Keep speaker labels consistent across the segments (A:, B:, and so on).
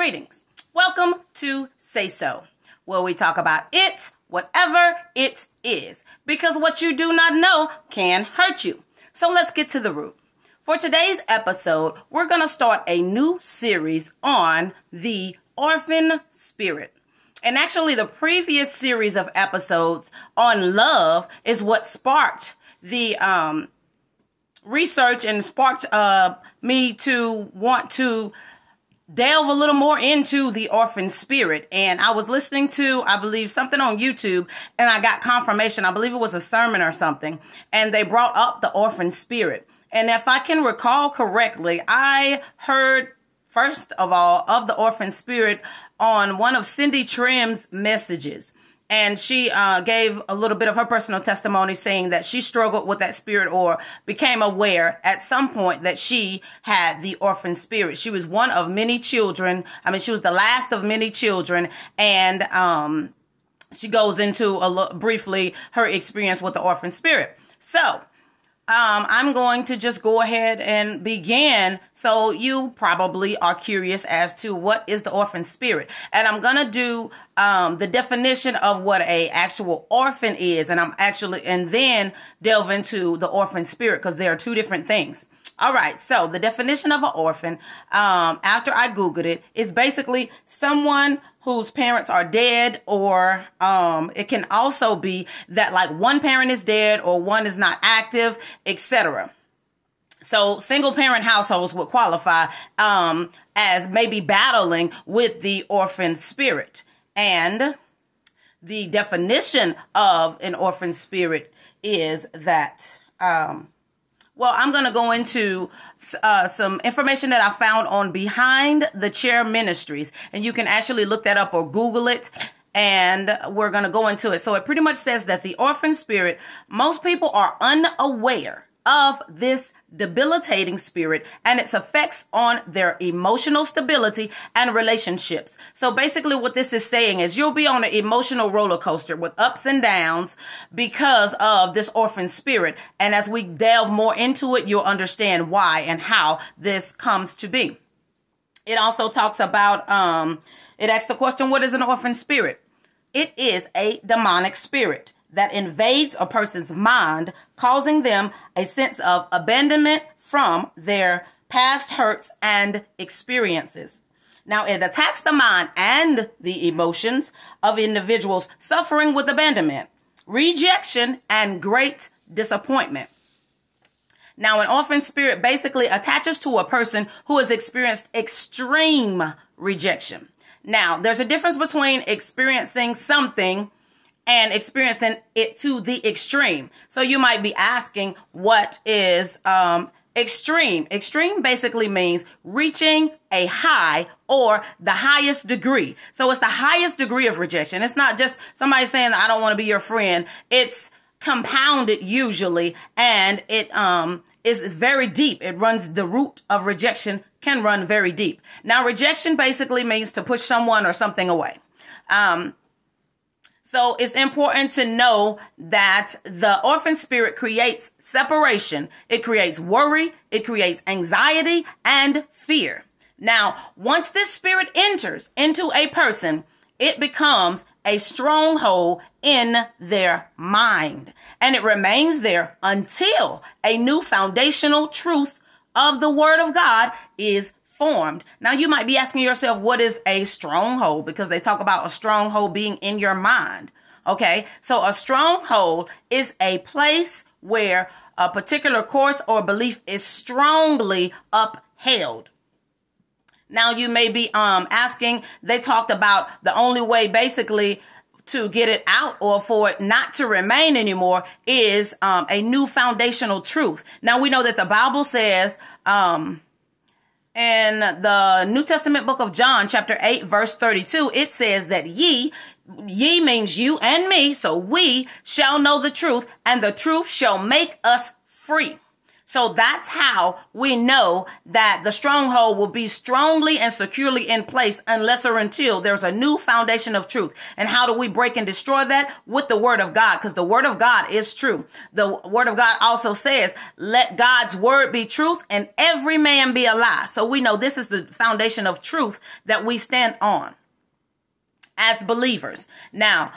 A: Greetings. Welcome to Say So, where we talk about it, whatever it is, because what you do not know can hurt you. So let's get to the root. For today's episode, we're going to start a new series on the orphan spirit. And actually, the previous series of episodes on love is what sparked the um, research and sparked uh, me to want to delve a little more into the orphan spirit. And I was listening to, I believe, something on YouTube and I got confirmation. I believe it was a sermon or something. And they brought up the orphan spirit. And if I can recall correctly, I heard first of all of the orphan spirit on one of Cindy Trimm's messages. And she uh, gave a little bit of her personal testimony saying that she struggled with that spirit or became aware at some point that she had the orphan spirit. She was one of many children. I mean, she was the last of many children. And um, she goes into a briefly her experience with the orphan spirit. So, um, I'm going to just go ahead and begin. So you probably are curious as to what is the orphan spirit. And I'm going to do, um, the definition of what a actual orphan is. And I'm actually, and then delve into the orphan spirit because there are two different things. All right. So the definition of an orphan, um, after I Googled it is basically someone whose parents are dead or um it can also be that like one parent is dead or one is not active etc so single parent households would qualify um as maybe battling with the orphan spirit. And the definition of an orphan spirit is that um well i'm going to go into uh, some information that I found on Behind the Chair Ministries, and you can actually look that up or Google it. And we're going to go into it. So it pretty much says that the orphan spirit, most people are unaware of this debilitating spirit and its effects on their emotional stability and relationships. So basically what this is saying is you'll be on an emotional roller coaster with ups and downs because of this orphan spirit. And as we delve more into it, you'll understand why and how this comes to be. It also talks about, um, it asks the question, what is an orphan spirit? It is a demonic spirit that invades a person's mind, causing them a sense of abandonment from their past hurts and experiences. Now, it attacks the mind and the emotions of individuals suffering with abandonment, rejection, and great disappointment. Now, an orphan spirit basically attaches to a person who has experienced extreme rejection. Now, there's a difference between experiencing something and experiencing it to the extreme. So you might be asking, what is um, extreme? Extreme basically means reaching a high or the highest degree. So it's the highest degree of rejection. It's not just somebody saying, I don't want to be your friend. It's compounded usually and it um is, is very deep. It runs the root of rejection can run very deep. Now rejection basically means to push someone or something away. Um, so it's important to know that the orphan spirit creates separation. It creates worry. It creates anxiety and fear. Now, once this spirit enters into a person, it becomes a stronghold in their mind and it remains there until a new foundational truth of the word of God is formed. Now you might be asking yourself, what is a stronghold? Because they talk about a stronghold being in your mind. Okay. So a stronghold is a place where a particular course or belief is strongly upheld. Now you may be um asking, they talked about the only way basically to get it out or for it not to remain anymore is um, a new foundational truth. Now we know that the Bible says um, in the New Testament book of John, chapter 8, verse 32, it says that ye, ye means you and me, so we shall know the truth, and the truth shall make us free. So that's how we know that the stronghold will be strongly and securely in place unless or until there's a new foundation of truth. And how do we break and destroy that? With the word of God, because the word of God is true. The word of God also says, let God's word be truth and every man be a lie. So we know this is the foundation of truth that we stand on as believers. Now,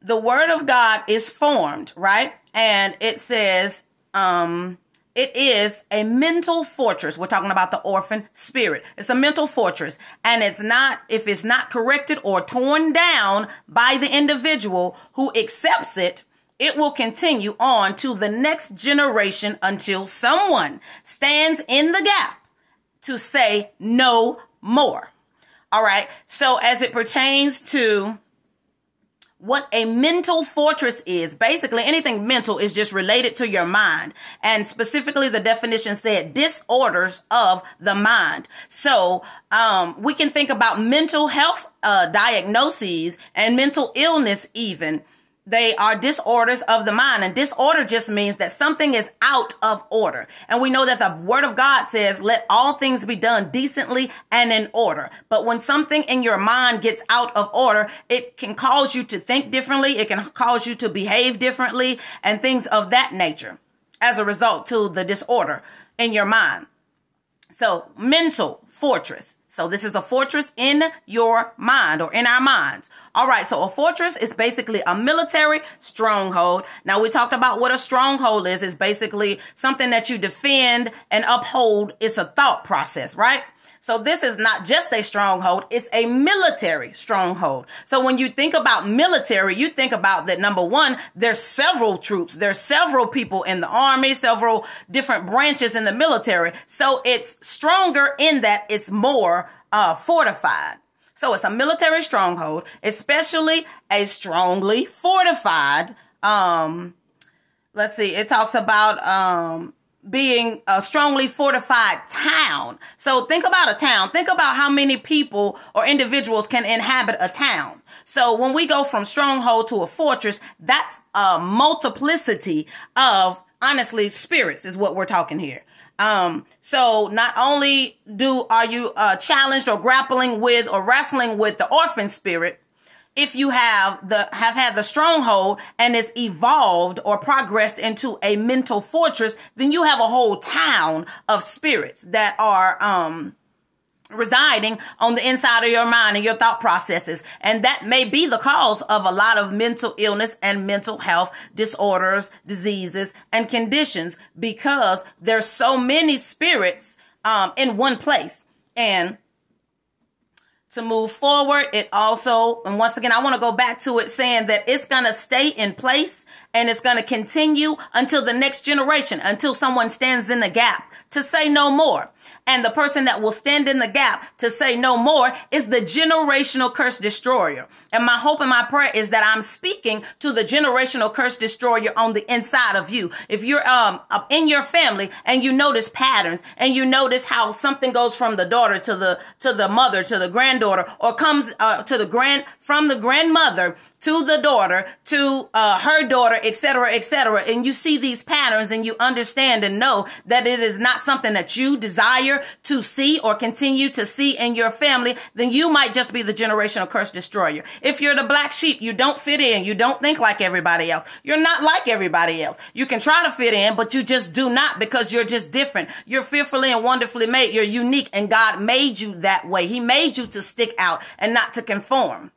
A: the word of God is formed, right? And it says, um, it is a mental fortress. We're talking about the orphan spirit. It's a mental fortress. And it's not, if it's not corrected or torn down by the individual who accepts it, it will continue on to the next generation until someone stands in the gap to say no more. All right. So as it pertains to what a mental fortress is. Basically, anything mental is just related to your mind. And specifically, the definition said disorders of the mind. So, um, we can think about mental health, uh, diagnoses and mental illness even they are disorders of the mind. And disorder just means that something is out of order. And we know that the word of God says, let all things be done decently and in order. But when something in your mind gets out of order, it can cause you to think differently. It can cause you to behave differently and things of that nature as a result to the disorder in your mind. So mental fortress. So this is a fortress in your mind or in our minds. All right. So a fortress is basically a military stronghold. Now we talked about what a stronghold is. It's basically something that you defend and uphold. It's a thought process, right? So this is not just a stronghold, it's a military stronghold. So when you think about military, you think about that number one, there's several troops, there's several people in the army, several different branches in the military. So it's stronger in that it's more uh, fortified. So it's a military stronghold, especially a strongly fortified um let's see, it talks about um being a strongly fortified town. So think about a town. Think about how many people or individuals can inhabit a town. So when we go from stronghold to a fortress, that's a multiplicity of honestly spirits is what we're talking here. Um, so not only do are you uh, challenged or grappling with or wrestling with the orphan spirit, if you have the have had the stronghold and it's evolved or progressed into a mental fortress, then you have a whole town of spirits that are um residing on the inside of your mind and your thought processes. And that may be the cause of a lot of mental illness and mental health disorders, diseases, and conditions because there's so many spirits um, in one place. And to move forward. It also, and once again, I want to go back to it saying that it's going to stay in place and it's going to continue until the next generation, until someone stands in the gap to say no more. And the person that will stand in the gap to say no more is the generational curse destroyer. And my hope and my prayer is that I'm speaking to the generational curse destroyer on the inside of you. If you're um in your family and you notice patterns and you notice how something goes from the daughter to the to the mother to the granddaughter or comes uh, to the grand from the grandmother to the daughter, to uh, her daughter, etc., etc. And you see these patterns and you understand and know that it is not something that you desire to see or continue to see in your family, then you might just be the generational curse destroyer. If you're the black sheep, you don't fit in. You don't think like everybody else. You're not like everybody else. You can try to fit in, but you just do not because you're just different. You're fearfully and wonderfully made. You're unique and God made you that way. He made you to stick out and not to conform.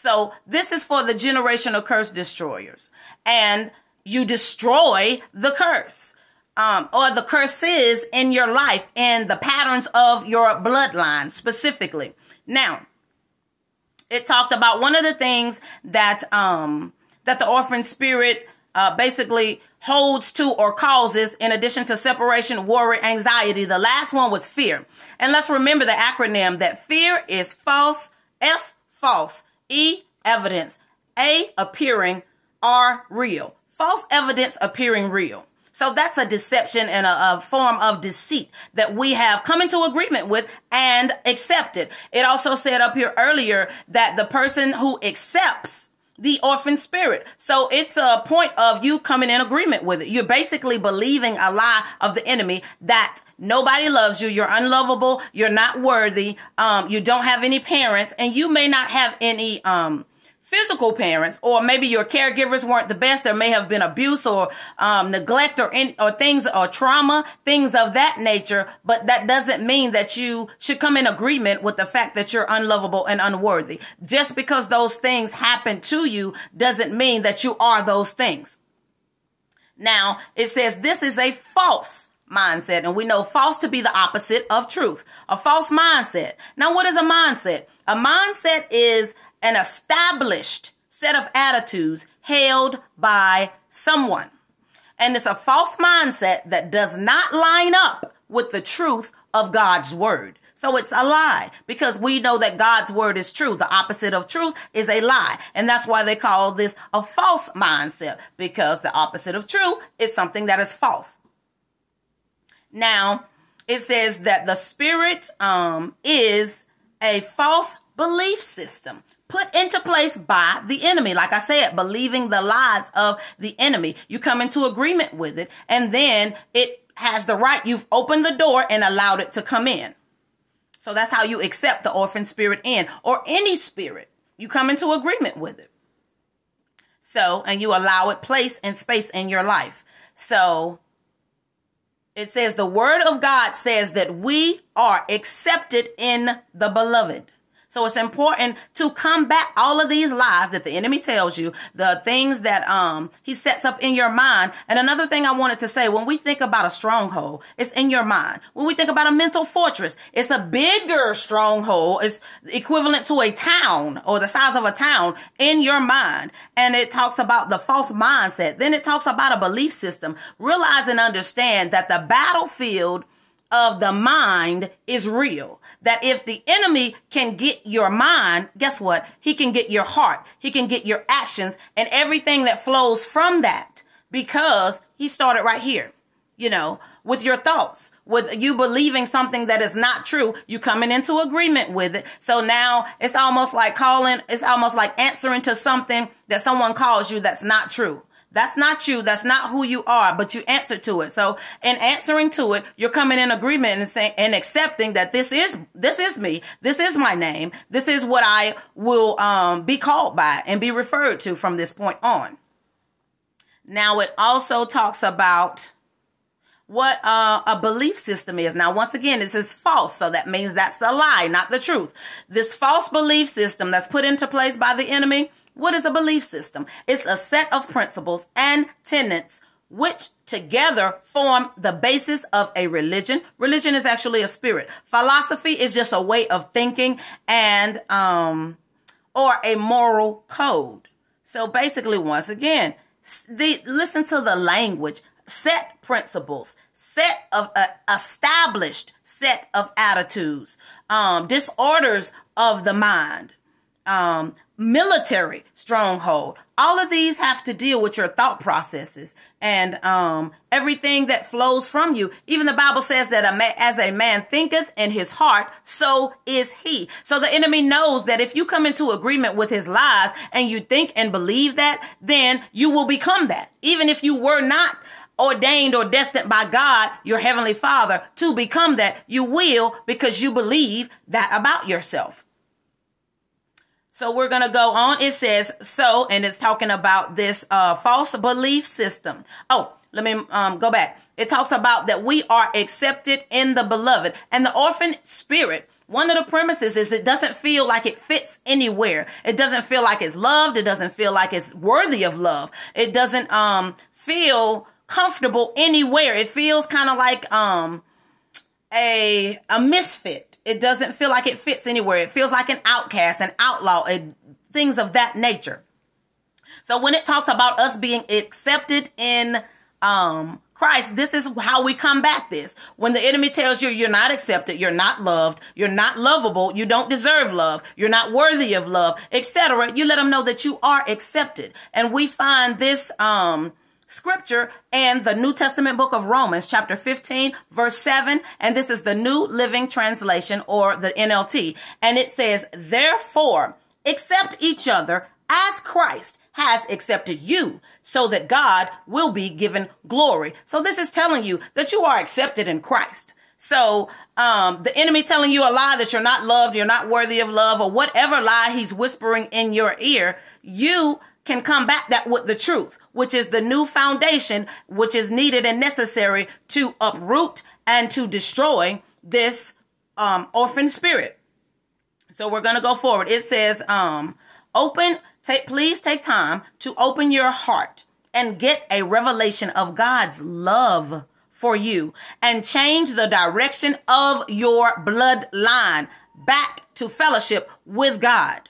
A: So this is for the generational curse destroyers. And you destroy the curse. Um, or the curses in your life and the patterns of your bloodline specifically. Now, it talked about one of the things that um, that the orphan spirit uh, basically holds to or causes in addition to separation, worry, anxiety. The last one was fear. And let's remember the acronym that fear is false, F false, E evidence, A, appearing, are real. False evidence appearing real. So that's a deception and a, a, form of deceit that we have come into agreement with and accepted. It also said up here earlier that the person who accepts the orphan spirit. So it's a point of you coming in agreement with it. You're basically believing a lie of the enemy that nobody loves you. You're unlovable. You're not worthy. Um, you don't have any parents and you may not have any, um, physical parents, or maybe your caregivers weren't the best. There may have been abuse or um, neglect or any, or things or trauma, things of that nature. But that doesn't mean that you should come in agreement with the fact that you're unlovable and unworthy. Just because those things happen to you doesn't mean that you are those things. Now it says this is a false mindset. And we know false to be the opposite of truth, a false mindset. Now, what is a mindset? A mindset is an established set of attitudes held by someone. And it's a false mindset that does not line up with the truth of God's word. So it's a lie because we know that God's word is true. The opposite of truth is a lie. And that's why they call this a false mindset because the opposite of true is something that is false. Now, it says that the spirit um, is a false belief system put into place by the enemy. Like I said, believing the lies of the enemy. You come into agreement with it and then it has the right. You've opened the door and allowed it to come in. So that's how you accept the orphan spirit in or any spirit. You come into agreement with it. So, and you allow it place and space in your life. So it says the word of God says that we are accepted in the beloved. So it's important to combat all of these lies that the enemy tells you, the things that um he sets up in your mind. And another thing I wanted to say, when we think about a stronghold, it's in your mind. When we think about a mental fortress, it's a bigger stronghold. It's equivalent to a town or the size of a town in your mind. And it talks about the false mindset. Then it talks about a belief system. Realize and understand that the battlefield of the mind is real that if the enemy can get your mind, guess what? He can get your heart. He can get your actions and everything that flows from that because he started right here, you know, with your thoughts, with you believing something that is not true, you coming into agreement with it. So now it's almost like calling, it's almost like answering to something that someone calls you that's not true. That's not you. That's not who you are, but you answer to it. So in answering to it, you're coming in agreement and saying, and accepting that this is, this is me. This is my name. This is what I will, um, be called by and be referred to from this point on. Now it also talks about what uh, a belief system is. Now, once again, this is false. So that means that's a lie, not the truth. This false belief system that's put into place by the enemy what is a belief system? It's a set of principles and tenets which together form the basis of a religion. Religion is actually a spirit. Philosophy is just a way of thinking and, um, or a moral code. So basically, once again, the, listen to the language, set principles, set of uh, established set of attitudes, um, disorders of the mind, um, military stronghold. All of these have to deal with your thought processes and um, everything that flows from you. Even the Bible says that a man, as a man thinketh in his heart, so is he. So the enemy knows that if you come into agreement with his lies and you think and believe that, then you will become that. Even if you were not ordained or destined by God, your heavenly father, to become that, you will because you believe that about yourself. So we're going to go on. It says so, and it's talking about this uh, false belief system. Oh, let me um, go back. It talks about that we are accepted in the beloved and the orphan spirit. One of the premises is it doesn't feel like it fits anywhere. It doesn't feel like it's loved. It doesn't feel like it's worthy of love. It doesn't um, feel comfortable anywhere. It feels kind of like um, a a misfit it doesn't feel like it fits anywhere. It feels like an outcast, an outlaw, and things of that nature. So when it talks about us being accepted in um, Christ, this is how we combat this. When the enemy tells you you're not accepted, you're not loved, you're not lovable, you don't deserve love, you're not worthy of love, etc., you let them know that you are accepted. And we find this um scripture and the New Testament book of Romans, chapter 15, verse 7. And this is the New Living Translation or the NLT. And it says, Therefore, accept each other as Christ has accepted you so that God will be given glory. So this is telling you that you are accepted in Christ. So, um, the enemy telling you a lie that you're not loved, you're not worthy of love, or whatever lie he's whispering in your ear, you can combat that with the truth, which is the new foundation, which is needed and necessary to uproot and to destroy this um, orphan spirit. So we're going to go forward. It says, um, open, take, please take time to open your heart and get a revelation of God's love for you and change the direction of your bloodline back to fellowship with God.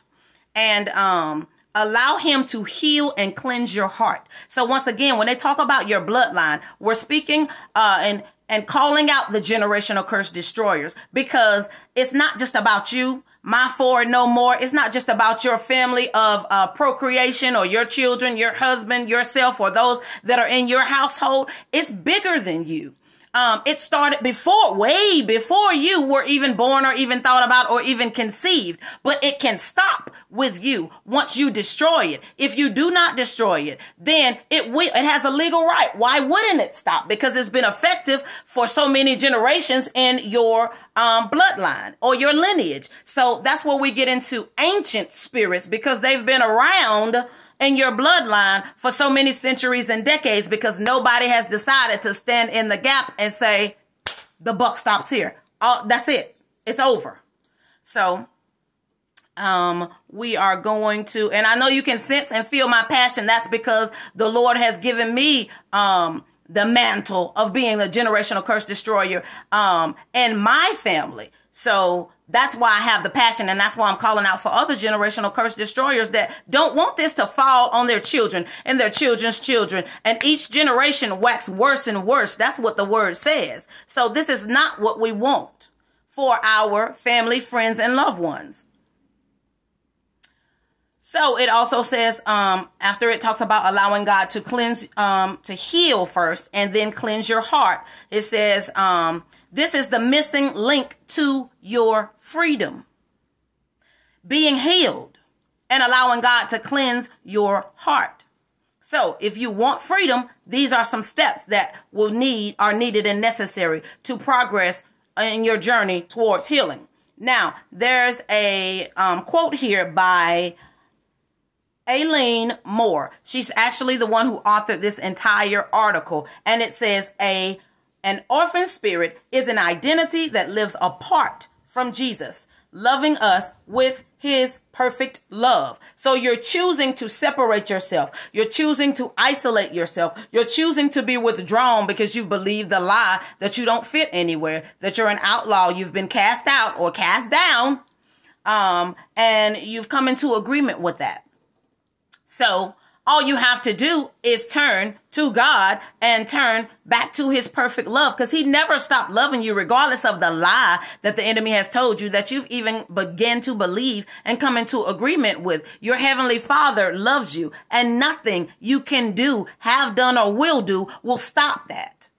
A: And, um, allow him to heal and cleanse your heart. So once again, when they talk about your bloodline, we're speaking, uh, and, and calling out the generational curse destroyers because it's not just about you my four no more. It's not just about your family of uh, procreation or your children, your husband, yourself, or those that are in your household. It's bigger than you. Um, it started before, way before you were even born or even thought about or even conceived. But it can stop with you once you destroy it. If you do not destroy it, then it will, it has a legal right. Why wouldn't it stop? Because it's been effective for so many generations in your um, bloodline or your lineage. So that's where we get into ancient spirits because they've been around in your bloodline for so many centuries and decades because nobody has decided to stand in the gap and say, the buck stops here. Oh, that's it. It's over. So, um, we are going to, and I know you can sense and feel my passion. That's because the Lord has given me, um, the mantle of being the generational curse destroyer, um, and my family. So that's why I have the passion and that's why I'm calling out for other generational curse destroyers that don't want this to fall on their children and their children's children. And each generation wax worse and worse. That's what the word says. So this is not what we want for our family, friends, and loved ones. So it also says, um, after it talks about allowing God to cleanse, um, to heal first and then cleanse your heart, it says, um, this is the missing link to your freedom. Being healed and allowing God to cleanse your heart. So if you want freedom, these are some steps that will need, are needed and necessary to progress in your journey towards healing. Now, there's a um, quote here by Aileen Moore. She's actually the one who authored this entire article. And it says a an orphan spirit is an identity that lives apart from Jesus, loving us with his perfect love. So you're choosing to separate yourself. You're choosing to isolate yourself. You're choosing to be withdrawn because you believe the lie that you don't fit anywhere, that you're an outlaw, you've been cast out or cast down. Um, and you've come into agreement with that. So all you have to do is turn to God and turn back to his perfect love because he never stopped loving you regardless of the lie that the enemy has told you that you've even begun to believe and come into agreement with. Your heavenly father loves you and nothing you can do, have done or will do will stop that.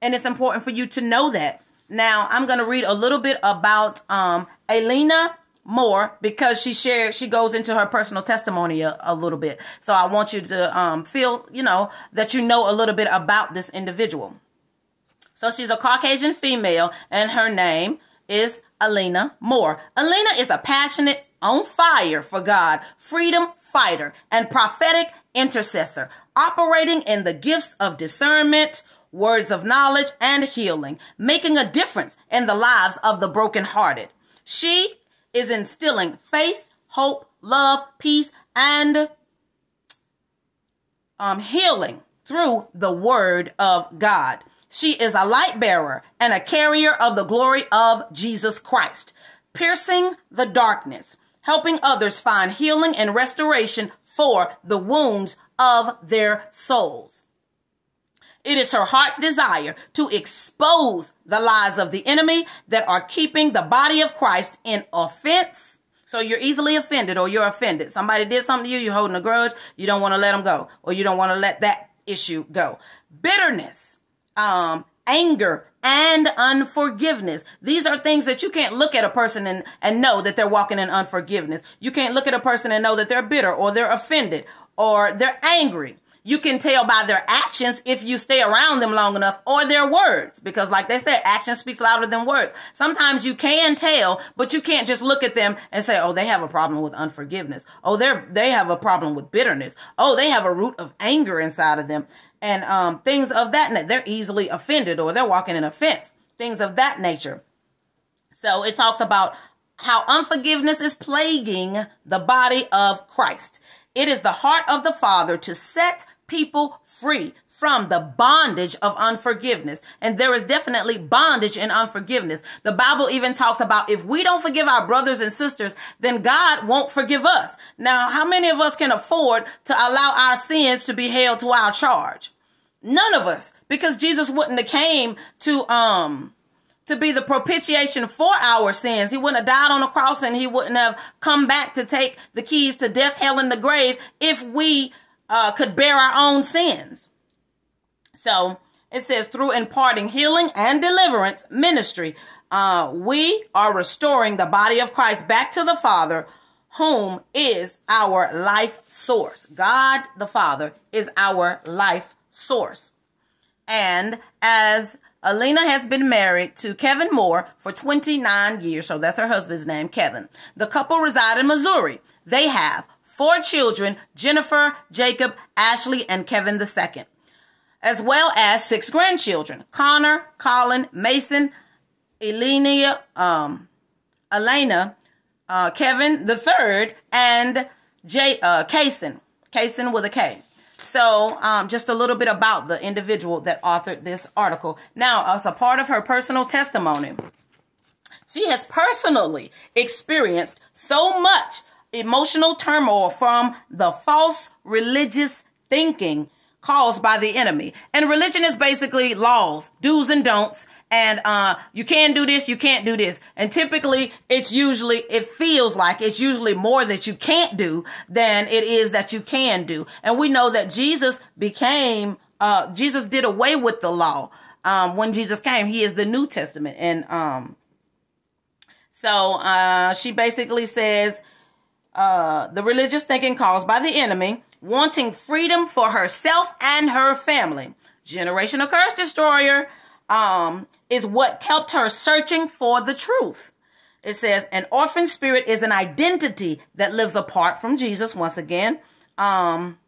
A: And it's important for you to know that. Now I'm going to read a little bit about, um, Elena more because she shared she goes into her personal testimony a, a little bit. So i want you to um, feel you know that you know a little bit about this individual. So she's a caucasian female and her name is alina moore. Alina is a passionate on fire for god freedom fighter and prophetic intercessor operating in the gifts of discernment words of knowledge and healing making a difference in the lives of the brokenhearted. She is instilling faith, hope, love, peace, and um, healing through the word of God. She is a light bearer and a carrier of the glory of Jesus Christ, piercing the darkness, helping others find healing and restoration for the wounds of their souls. It is her heart's desire to expose the lies of the enemy that are keeping the body of Christ in offense. So you're easily offended or you're offended. Somebody did something to you, you're holding a grudge, you don't want to let them go, or you don't want to let that issue go. Bitterness, um, anger, and unforgiveness. These are things that you can't look at a person and, and know that they're walking in unforgiveness. You can't look at a person and know that they're bitter or they're offended or they're angry. You can tell by their actions if you stay around them long enough or their words. Because like they said, action speaks louder than words. Sometimes you can tell, but you can't just look at them and say, oh, they have a problem with unforgiveness. Oh, they're, they have a problem with bitterness. Oh, they have a root of anger inside of them and, um, things of that nature. They're easily offended or they're walking in offense. Things of that nature. So it talks about how unforgiveness is plaguing the body of Christ. It is the heart of the Father to set people free from the bondage of unforgiveness. And there is definitely bondage in unforgiveness. The Bible even talks about if we don't forgive our brothers and sisters, then God won't forgive us. Now, how many of us can afford to allow our sins to be held to our charge? None of us, because Jesus wouldn't have came to, um, to be the propitiation for our sins. He wouldn't have died on the cross and he wouldn't have come back to take the keys to death, hell, and the grave if we uh, could bear our own sins. So it says, through imparting healing and deliverance ministry, uh, we are restoring the body of Christ back to the Father, whom is our life source. God the Father is our life source. And as Alina has been married to Kevin Moore for 29 years, so that's her husband's name, Kevin. The couple reside in Missouri. They have four children, Jennifer, Jacob, Ashley, and Kevin II, as well as six grandchildren, Connor, Colin, Mason, Elena, um, Elena, uh, Kevin III, and Jay, uh, Kaysen, Kaysen with a K. So, um, just a little bit about the individual that authored this article. Now, as a part of her personal testimony, she has personally experienced so much emotional turmoil from the false religious thinking caused by the enemy. And religion is basically laws, do's and don'ts. And, uh, you can do this, you can't do this. And typically it's usually, it feels like it's usually more that you can't do than it is that you can do. And we know that Jesus became, uh, Jesus did away with the law. Um, when Jesus came, he is the New Testament. And, um, so, uh, she basically says, uh, the religious thinking caused by the enemy, wanting freedom for herself and her family. Generational curse destroyer um, is what kept her searching for the truth. It says an orphan spirit is an identity that lives apart from Jesus. Once again, um,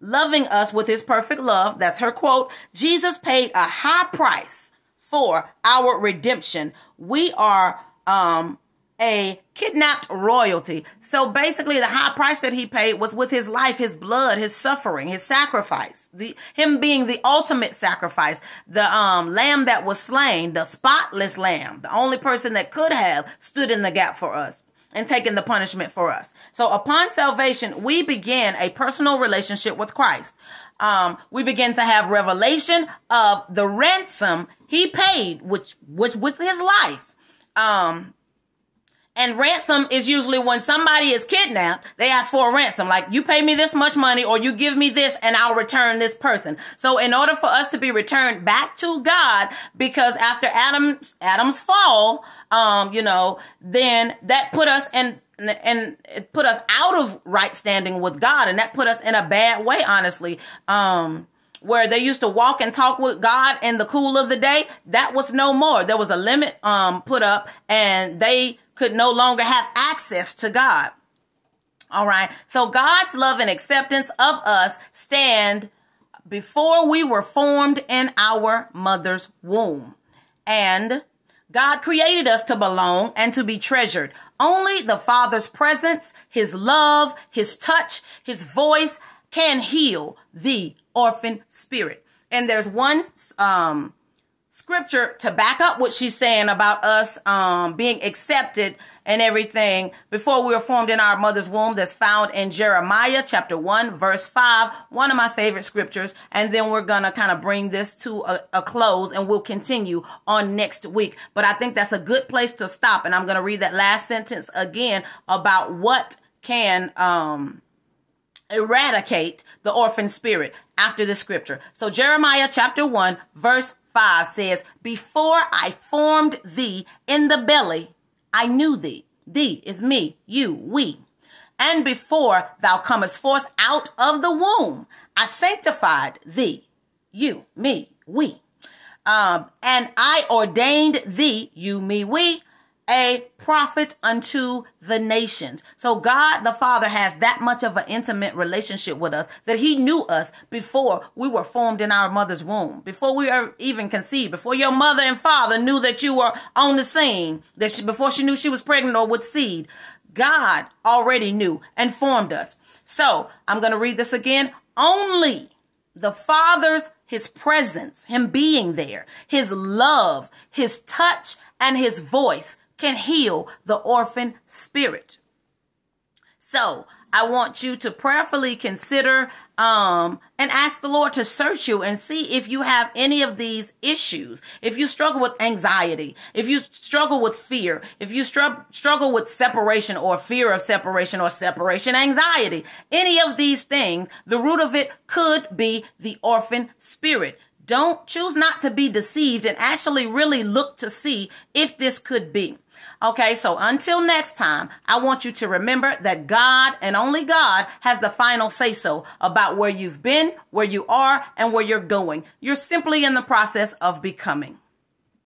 A: loving us with his perfect love. That's her quote. Jesus paid a high price for our redemption. We are, um, a kidnapped royalty. So basically the high price that he paid was with his life, his blood, his suffering, his sacrifice, the, him being the ultimate sacrifice, the, um, lamb that was slain, the spotless lamb, the only person that could have stood in the gap for us and taken the punishment for us. So upon salvation, we begin a personal relationship with Christ. Um, we begin to have revelation of the ransom he paid, which, which with his life. Um, and ransom is usually when somebody is kidnapped, they ask for a ransom. Like, you pay me this much money or you give me this and I'll return this person. So in order for us to be returned back to God, because after Adam's, Adam's fall, um, you know, then that put us in, and it put us out of right standing with God. And that put us in a bad way, honestly. Um, where they used to walk and talk with God in the cool of the day, that was no more. There was a limit um put up and they could no longer have access to God. All right. So God's love and acceptance of us stand before we were formed in our mother's womb. And God created us to belong and to be treasured. Only the Father's presence, His love, His touch, His voice can heal the orphan spirit. And there's one um, scripture to back up what she's saying about us um, being accepted and everything before we were formed in our mother's womb that's found in Jeremiah chapter 1 verse 5 one of my favorite scriptures. And then we're gonna kind of bring this to a, a, close and we'll continue on next week. But I think that's a good place to stop. And I'm gonna read that last sentence again about what can um eradicate the orphan spirit after the scripture. So Jeremiah chapter 1 verse 5 says before I formed thee in the belly I knew thee. Thee is me, you, we. And before thou comest forth out of the womb, I sanctified thee, you, me, we. Um, and I ordained thee, you, me, we, a prophet unto the nations. So God the Father has that much of an intimate relationship with us that he knew us before we were formed in our mother's womb, before we were even conceived, before your mother and father knew that you were on the scene, that she, before she knew she was pregnant or with seed. God already knew and formed us. So I'm going to read this again. Only the Father's, his presence, him being there, his love, his touch, and his voice can heal the orphan spirit. So I want you to prayerfully consider um, and ask the Lord to search you and see if you have any of these issues. If you struggle with anxiety, if you struggle with fear, if you str- struggle with separation or fear of separation or separation anxiety, any of these things, the root of it could be the orphan spirit. Don't choose not to be deceived and actually really look to see if this could be. Okay, so until next time, I want you to remember that God and only God has the final say so about where you've been, where you are, and where you're going. You're simply in the process of becoming.